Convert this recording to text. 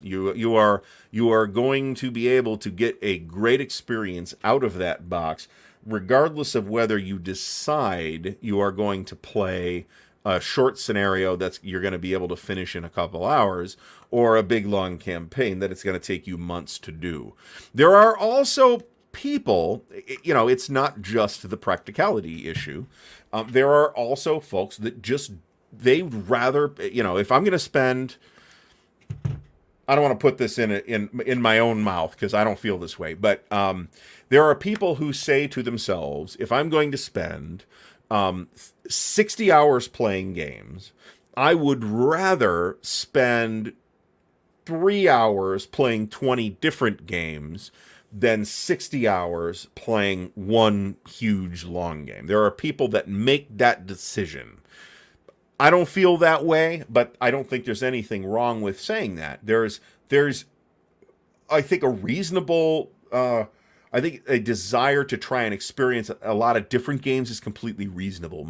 You you are you are going to be able to get a great experience out of that box, regardless of whether you decide you are going to play a short scenario that's you're going to be able to finish in a couple hours, or a big long campaign that it's going to take you months to do. There are also people, you know, it's not just the practicality issue. Um, there are also folks that just they'd rather, you know, if I'm going to spend I don't want to put this in in in my own mouth because I don't feel this way, but um, there are people who say to themselves, if I'm going to spend um, 60 hours playing games, I would rather spend three hours playing 20 different games than 60 hours playing one huge long game. There are people that make that decision. I don't feel that way, but I don't think there's anything wrong with saying that. There's there's I think a reasonable uh I think a desire to try and experience a lot of different games is completely reasonable.